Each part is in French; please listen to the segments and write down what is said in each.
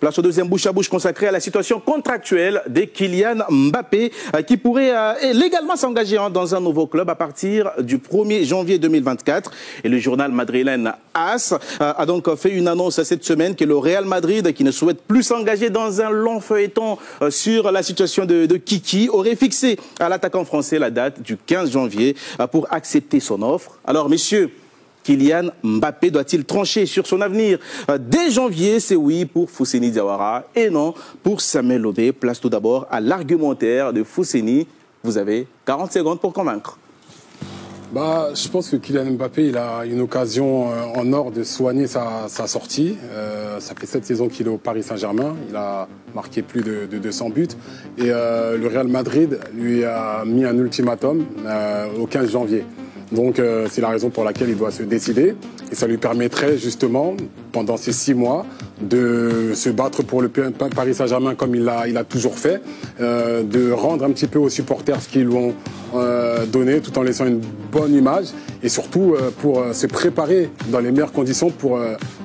Place au deuxième bouche à bouche consacré à la situation contractuelle de Kylian Mbappé, euh, qui pourrait euh, légalement s'engager hein, dans un nouveau club à partir du 1er janvier 2024. Et le journal madrilène AS euh, a donc fait une annonce cette semaine que le Real Madrid, qui ne souhaite plus s'engager dans un long feuilleton sur la situation de, de Kiki, aurait fixé à l'attaquant français la date du 15 janvier pour accepter son offre. Alors, messieurs, Kylian Mbappé doit-il trancher sur son avenir? Euh, Dès janvier, c'est oui pour Fousseni Diawara et non pour Samuel Lodé. Place tout d'abord à l'argumentaire de Fousseni. Vous avez 40 secondes pour convaincre. Bah, je pense que Kylian Mbappé il a une occasion euh, en or de soigner sa, sortie. Euh, ça fait sept saisons qu'il est au Paris Saint-Germain. Il a marqué plus de, 200 buts. Et le Real Madrid lui a mis un ultimatum au 15 janvier. Donc euh, c'est la raison pour laquelle il doit se décider. Et ça lui permettrait justement, pendant ces six mois, de se battre pour le Paris Saint-Germain comme il l'a il a toujours fait, euh, de rendre un petit peu aux supporters ce qu'ils lui ont euh, donné tout en laissant une bonne image et surtout pour se préparer dans les meilleures conditions pour,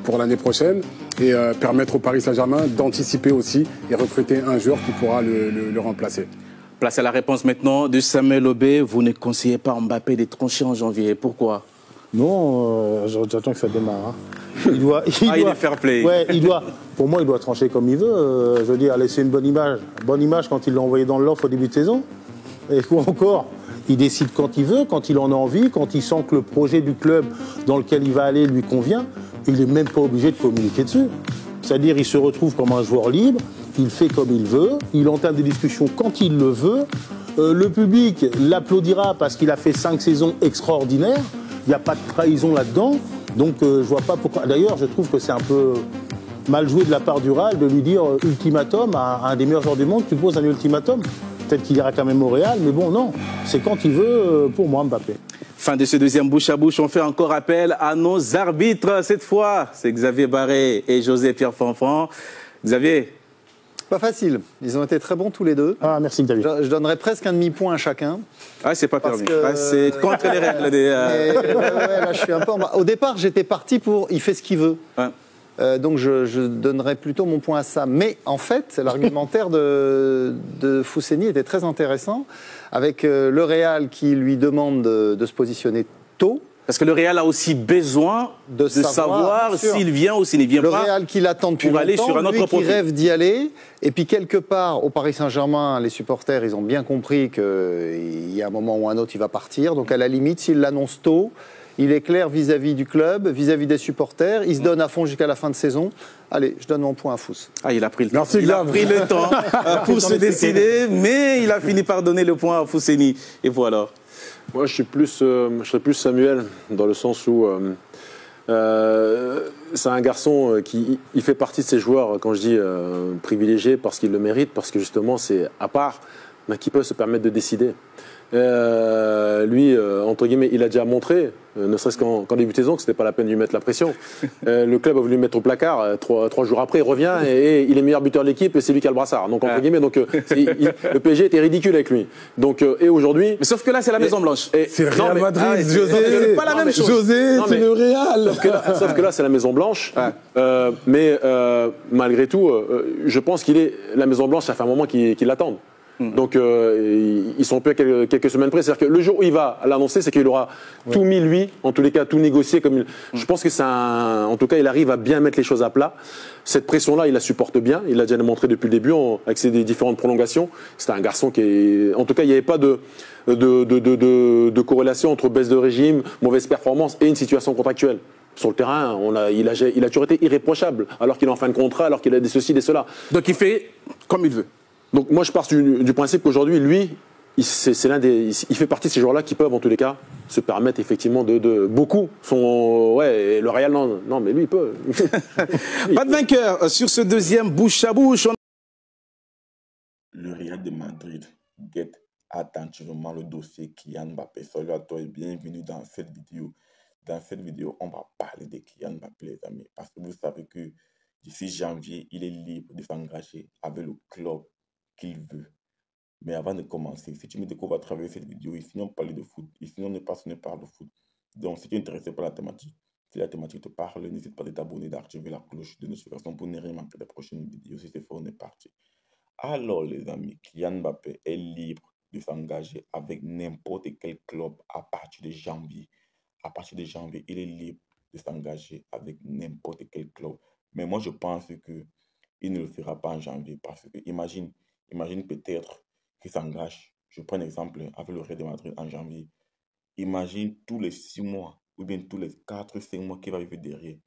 pour l'année prochaine et permettre au Paris Saint-Germain d'anticiper aussi et recruter un joueur qui pourra le remplacer. Place à la réponse maintenant de Samuel Aubé. Vous ne conseillez pas Mbappé de trancher en janvier. Pourquoi? Non, euh, j'attends que ça démarre. Hein. Il doit, il ah, il est fair play. Ouais, il doit, pour moi, il doit trancher comme il veut. Euh, je veux dire, laisser une bonne image. Bonne image quand il l'a envoyé dans l'offre au début de saison. Et quoi encore Il décide quand il veut, quand il en a envie, quand il sent que le projet du club dans lequel il va aller lui convient. Il n'est même pas obligé de communiquer dessus. C'est-à-dire, il se retrouve comme un joueur libre il fait comme il veut, il entame des discussions quand il le veut. Euh, le public l'applaudira parce qu'il a fait cinq saisons extraordinaires. Il n'y a pas de trahison là-dedans. Donc euh, je vois pas pourquoi. D'ailleurs, je trouve que c'est un peu mal joué de la part du Real de lui dire euh, ultimatum à un des meilleurs joueurs du monde, tu poses un ultimatum. Peut-être qu'il ira quand même au Real, mais bon, non. C'est quand il veut pour moi, Mbappé. Fin de ce deuxième bouche à bouche, on fait encore appel à nos arbitres. Cette fois, c'est Xavier Barré et José Pierre Fanfan. Xavier, pas facile. Ils ont été très bons tous les deux. Ah, merci David. Je, donnerais presque un demi-point à chacun. Ah, c'est pas permis. Ah, c'est contre les règles. Des, euh. là, je suis un peu Au départ, j'étais parti pour il fait ce qu'il veut. Euh, donc je, donnerais plutôt mon point à ça. Mais en fait, l'argumentaire de, de Fousseni était très intéressant, avec euh, le Real qui lui demande de se positionner tôt, parce que le Real a aussi besoin de, savoir, s'il vient ou s'il ne vient pas. Le Real qui l'attend depuis pour aller sur un autre lui qui rêve d'y aller. Et puis quelque part, au Paris Saint-Germain, les supporters, ils ont bien compris qu'il y a un moment ou un autre, il va partir. Donc à la limite, s'il l'annonce tôt, il est clair vis-à-vis du club, vis-à-vis des supporters. Il se donne à fond jusqu'à la fin de saison. Allez, je donne mon point à Fous. Ah, il a pris le temps. il a pris le temps pour se décider, mais il a fini par donner le point à Fousseni. Et voilà. Moi, je, suis plus, euh, serais plus Samuel, dans le sens où euh, euh, c'est un garçon qui fait partie de ces joueurs, quand je dis privilégiés, parce qu'il le mérite, parce que justement, c'est à part, mais qui peut se permettre de décider. Euh, lui, euh, entre guillemets, il a déjà montré, euh, ne serait-ce qu'en début de saison, que ce n'était pas la peine de lui mettre la pression. le club a voulu le mettre au placard. Trois, trois, jours après, il revient et, il est meilleur buteur de l'équipe et c'est lui qui a le brassard. Donc, entre guillemets, donc, le PSG était ridicule avec lui. Donc, et aujourd'hui. Mais sauf que là, c'est la Maison Blanche. C'est le Real Madrid, ah, José. C'est pas la même chose. José, c'est le Real. Sauf que là, c'est la Maison Blanche. mais malgré tout, je pense qu'il est la Maison Blanche. Ça fait un moment qu'ils l'attendent. Mm. Donc, euh, ils sont peu quelques, quelques semaines près. C'est-à-dire que le jour où il va l'annoncer, c'est qu'il aura tout mis lui, en tous les cas, tout négocié. Comme mm. Je pense que c'est un. En tout cas, il arrive à bien mettre les choses à plat. Cette pression-là, il la supporte bien. Il l'a déjà démontré depuis le début avec ses différentes prolongations. C'est un garçon qui est. En tout cas, il n'y avait pas de, de, de, de, corrélation entre baisse de régime, mauvaise performance et une situation contractuelle sur le terrain, on a, il, a, il a toujours été irréprochable, alors qu'il est en fin de contrat, alors qu'il a des ceci, des cela. Donc il fait comme il veut. Donc moi je pars du, principe qu'aujourd'hui, lui, il, c'est, l'un des, il fait partie de ces joueurs-là qui peuvent en tous les cas se permettre effectivement de, beaucoup. Son, ouais, le Real non, non, mais lui il peut. Pas de vainqueur sur ce deuxième bouche à bouche. Le Real de Madrid guette attentivement le dossier Kylian Mbappé. Salut à toi et bienvenue dans cette vidéo. Dans cette vidéo, on va parler de Kylian Mbappé, les amis, parce que vous savez que d'ici janvier, il est libre de s'engager avec le club qu'il veut. Mais avant de commencer, si tu me découvres à travers cette vidéo, ici on parle de foot, ici on ne passe, ne parle de foot. Donc si tu es intéressé par la thématique, Si la thématique te parle, n'hésite pas à t'abonner, d'activer la cloche de notification pour ne rien manquer des prochaines vidéos. Si c'est fort, on est parti. Alors, les amis, Kylian Mbappé est libre de s'engager avec n'importe quel club à partir de janvier. À partir de janvier, il est libre de s'engager avec n'importe quel club. Mais moi, je pense que il ne le fera pas en janvier parce que imagine, imagine peut-être qu'il s'engage. Je prends un exemple avec le Real de Madrid en janvier. Imagine tous les six mois ou bien tous les quatre, cinq mois qu'il va vivre derrière.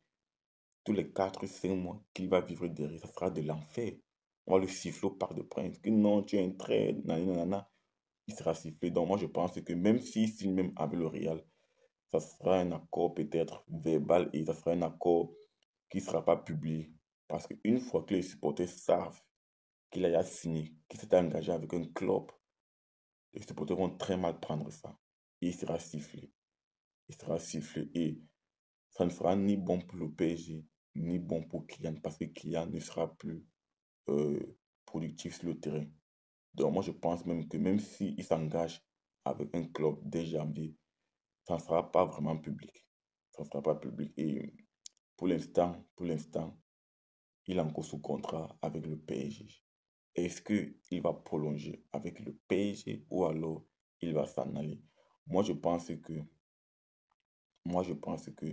Tous les quatre, cinq mois qu'il va vivre derrière, ça sera de l'enfer. On va le siffler par de prince. Que non, tu es un trait, nanana. Il sera sifflé. Donc moi, je pense que même s'il signe même avec le Real, ça sera un accord peut-être verbal et ça sera un accord qui ne sera pas publié. Parce qu'une fois que les supporters savent qu'il a signé, qu'il s'est engagé avec un club, les supporters vont très mal prendre ça. Il sera sifflé. Il sera sifflé. Et ça ne sera ni bon pour le PSG, ni bon pour Kylian, parce que Kylian ne sera plus euh, productif sur le terrain. Donc moi, je pense même que même s'il s'engage avec un club dès janvier, ça ne sera pas vraiment public. Ça ne sera pas public. Et pour l'instant, pour l'instant, il est encore sous contrat avec le PSG. Est-ce qu'il va prolonger avec le PSG ou alors il va s'en aller? Moi, je pense que moi, je pense que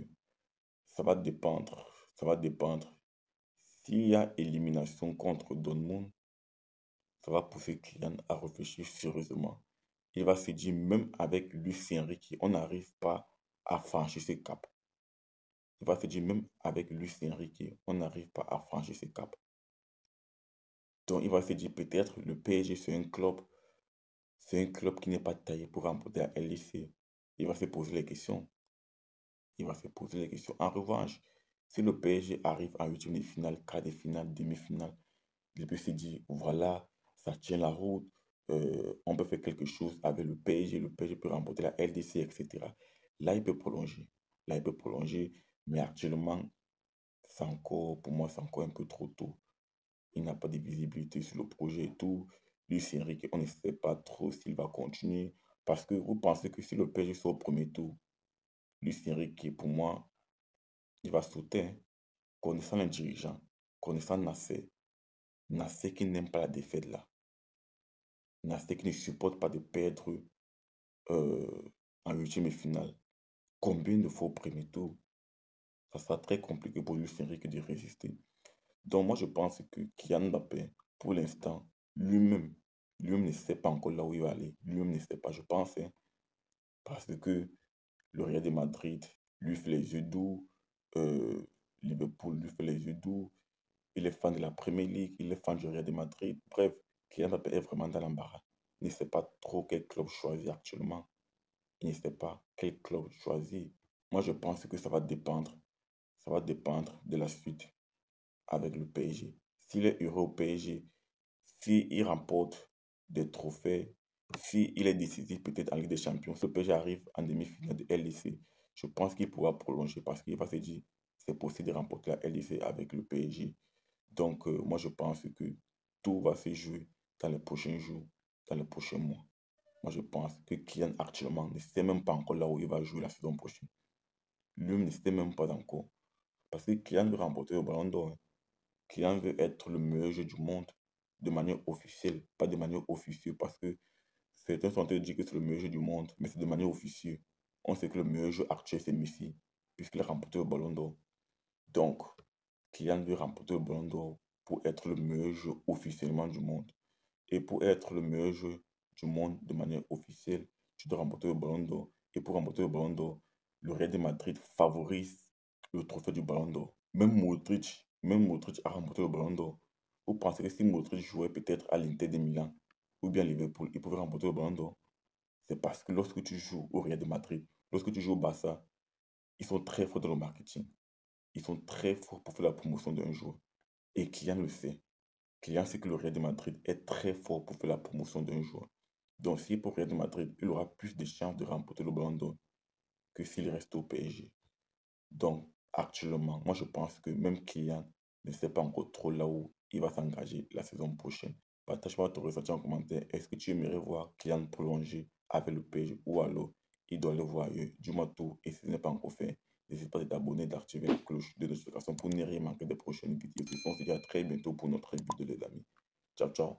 ça va dépendre. Ça va dépendre. S'il y a élimination contre Dortmund, ça va pousser Kylian à réfléchir sérieusement. Il va se dire, même avec Lucien Ricky, on n'arrive pas à franchir ce cap. Il va se dire, même avec Lucien Ricky, on n'arrive pas à franchir ce cap. Donc, il va se dire, peut-être le PSG, c'est un club, c'est un club qui n'est pas taillé pour remporter la LIC. Il va se poser les questions. Il va se poser les questions. En revanche, si le PSG arrive en huitième finale, quart de finale, demi-finale, il peut se dire, voilà, ça tient la route, euh, on peut faire quelque chose avec le PSG, le PSG peut remporter la LDC, etc. Là, il peut prolonger. Là, il peut prolonger. Mais actuellement, c'est encore, pour moi, c'est encore un peu trop tôt. Il n'a pas de visibilité sur le projet et tout. Lui, Enrique, on ne sait pas trop s'il va continuer. Parce que vous pensez que si le PSG sort au premier tour, Luis Enrique, pour moi, il va sauter. Hein. Connaissant les dirigeants, connaissant Nassé, Nassé qui n'aime pas la défaite là. Nassé qui ne supporte pas de perdre euh, en ultime finale. Combien de fois au premier tour? Ça sera très compliqué pour Luis Enrique de résister. Donc moi je pense que Kylian Mbappé, pour l'instant, lui-même, lui-même ne sait pas encore là où il va aller. Lui-même ne sait pas, je pense. Hein. parce que le Real de Madrid lui fait les yeux doux. Euh, Liverpool lui fait les yeux doux. Il est fan de la Premier League, il est fan du Real de Madrid. Bref, Kylian Mbappé est vraiment dans l'embarras. Il ne sait pas trop quel club choisir actuellement. Il ne sait pas quel club choisir. Moi, je pense que ça va dépendre ça va dépendre de la suite avec le PSG. S'il est heureux au PSG, s'il remporte des trophées, s'il est décisif peut-être en Ligue des Champions, le PSG arrive en demi-finale de LDC, je pense qu'il pourra prolonger parce qu'il va se dire c'est possible de remporter la LDC avec le PSG. Donc, euh, moi, je pense que tout va se jouer dans les prochains jours, dans les prochains mois. Moi, je pense que Kylian actuellement ne sait même pas encore là où il va jouer la saison prochaine. Lui ne sait même pas encore. Parce que Kylian veut remporter le ballon d'or. Kylian veut être le meilleur jeu du monde de manière officielle, pas de manière officieuse. Parce que certains sont en train de dire que c'est le meilleur jeu du monde, mais c'est de manière officieuse. On sait que le meilleur jeu actuel, c'est Messi, puisqu'il a remporté le ballon d'or. Donc, Kylian veut remporter le ballon d'or pour être le meilleur jeu officiellement du monde. Et pour être le meilleur jeu du monde de manière officielle, tu dois remporter le ballon d'or. Et pour remporter le ballon d'or, le Real de Madrid favorise le trophée du Ballon d'Or. Même Modric, même Modric a remporté le Ballon. Vous pensez que si Modric jouait peut-être à l'Inter de Milan ou bien Liverpool, il pouvait remporter le Ballon C'est parce que lorsque tu joues au Real de Madrid, lorsque tu joues au Barça, ils sont très forts dans le marketing. Ils sont très forts pour faire la promotion d'un joueur. Et Kylian le sait. Kylian sait que le Real de Madrid est très fort pour faire la promotion d'un joueur. Donc, s'il est pour le Real de Madrid, il aura plus de chances de remporter le Ballon que s'il reste au PSG. Donc, actuellement, moi je pense que même Kylian ne sait pas encore trop là où il va s'engager la saison prochaine. Partage-moi ton ressenti en commentaire. Est-ce que tu aimerais voir Kylian prolonger avec le PSG ou alors il doit le voir ailleurs? Dis-moi tout et si ce n'est pas encore fait, N'hésite pas à t'abonner, d'activer la cloche de notification pour ne rien manquer des prochaines vidéos. On se dit à très bientôt pour notre vidéo, les amis. Ciao, ciao.